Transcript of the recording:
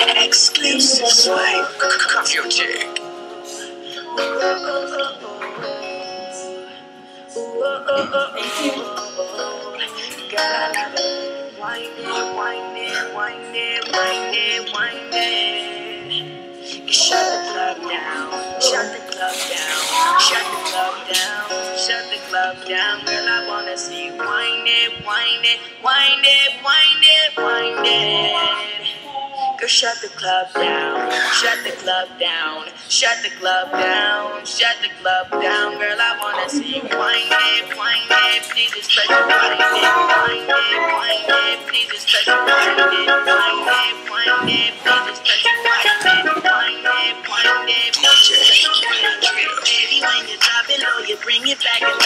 Exclusive, swipe. Cuff your it, it, it, it, it. Shut the club down, shut the club down, shut the club down, shut the club down. Girl, I wanna see you whine it, whine it, whine it, whine it, Go shut the club down, shut the club down, shut the club down, shut the club down. Girl, I wanna see you whine it, whine it, please express your whine it, whine it, whine it, please express your whine it, whine it, whine it, please express your whine it, whine it, whine it, please express your whine Baby, When you drop it low, you bring it back.